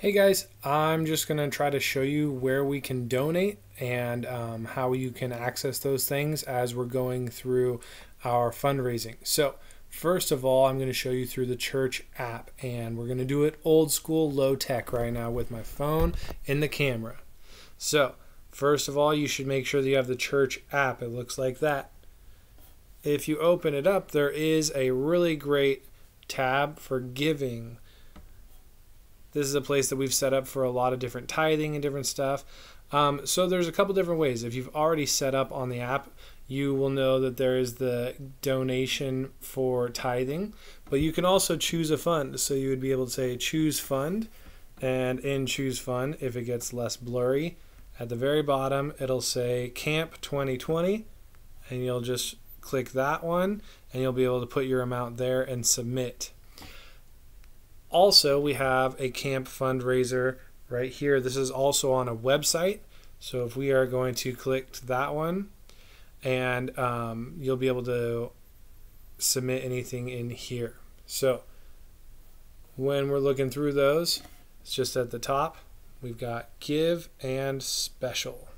Hey guys, I'm just going to try to show you where we can donate and um, how you can access those things as we're going through our fundraising. So, first of all, I'm going to show you through the church app, and we're going to do it old school, low tech right now with my phone and the camera. So, first of all, you should make sure that you have the church app. It looks like that. If you open it up, there is a really great tab for giving this is a place that we've set up for a lot of different tithing and different stuff. Um, so there's a couple different ways. If you've already set up on the app, you will know that there is the donation for tithing, but you can also choose a fund. So you would be able to say choose fund, and in choose fund, if it gets less blurry, at the very bottom it'll say Camp 2020, and you'll just click that one, and you'll be able to put your amount there and submit. Also, we have a camp fundraiser right here. This is also on a website. So if we are going to click that one, and um, you'll be able to submit anything in here. So when we're looking through those, it's just at the top. We've got give and special.